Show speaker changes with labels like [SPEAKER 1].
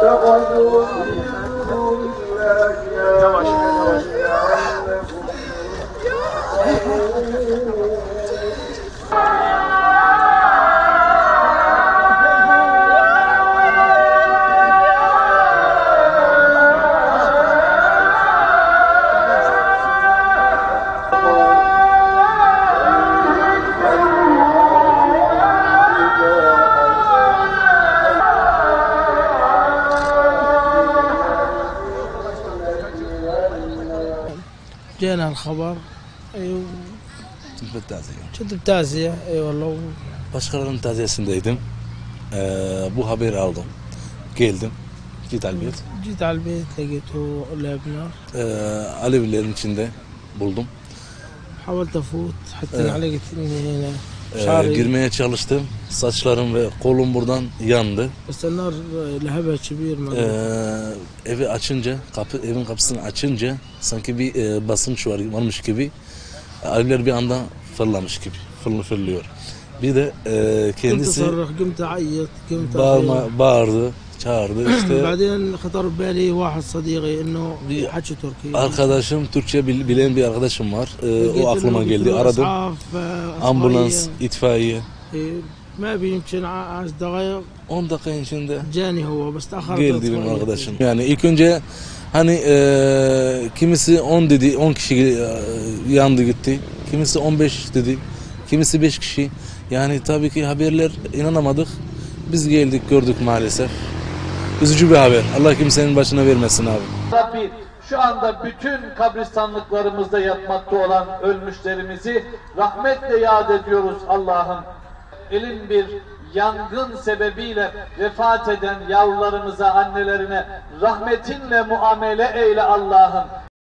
[SPEAKER 1] Don't want.
[SPEAKER 2] جانا الخبر ايوه
[SPEAKER 3] Tümpet taziye.
[SPEAKER 2] كنت بتعزية اي والله
[SPEAKER 3] Başkalarının taziyesindeydim. Ee, bu haberi aldım. Geldim. Git albiyet.
[SPEAKER 2] جيت على البيت لقيته لعب نار
[SPEAKER 3] Ee, Alevilerin içinde buldum.
[SPEAKER 2] حاولت افوت حتى
[SPEAKER 3] إيه.
[SPEAKER 2] انعلقت اني هنا e,
[SPEAKER 3] girmeye çalıştım. Saçlarım ve kolum buradan yandı.
[SPEAKER 2] İnsanlar lehebe çibir
[SPEAKER 3] ee, Evi açınca, kapı, evin kapısını açınca sanki bir e, basınç var, varmış gibi. Alevler bir anda fırlamış gibi, fırlı fırlıyor. Bir de e, kendisi bağırma, bağırdı çağırdı. İşte
[SPEAKER 2] بعدين خطر ببالي واحد صديقي انه
[SPEAKER 3] بي-
[SPEAKER 2] حكي تركي
[SPEAKER 3] arkadaşım, Türkçe bil- bilen bir arkadaşım var. Ee,
[SPEAKER 2] لقيت
[SPEAKER 3] o aklıma
[SPEAKER 2] إنه
[SPEAKER 3] geldi.
[SPEAKER 2] قلت له
[SPEAKER 3] Aradım.
[SPEAKER 2] إسعاف، آه،
[SPEAKER 3] Ambulans,
[SPEAKER 2] إسرائيل.
[SPEAKER 3] itfaiye.
[SPEAKER 2] إيه، ما بي يمكن 10 دقائق
[SPEAKER 3] 10 dakika içinde
[SPEAKER 2] جاني هو بس تاخرت
[SPEAKER 3] geldi benim
[SPEAKER 2] إسرائيل.
[SPEAKER 3] arkadaşım. Yani ilk önce hani e, kimisi 10 dedi, 10 kişi e, yandı gitti. Kimisi 15 dedi, kimisi 5 kişi. Yani tabii ki haberler inanamadık. Biz geldik gördük maalesef. Üzücü bir haber. Allah kimsenin başına vermesin abi.
[SPEAKER 4] Rabbi şu anda bütün kabristanlıklarımızda yatmakta olan ölmüşlerimizi rahmetle yad ediyoruz Allah'ım. Elin bir yangın sebebiyle vefat eden yavrularımıza, annelerine rahmetinle muamele eyle Allah'ım.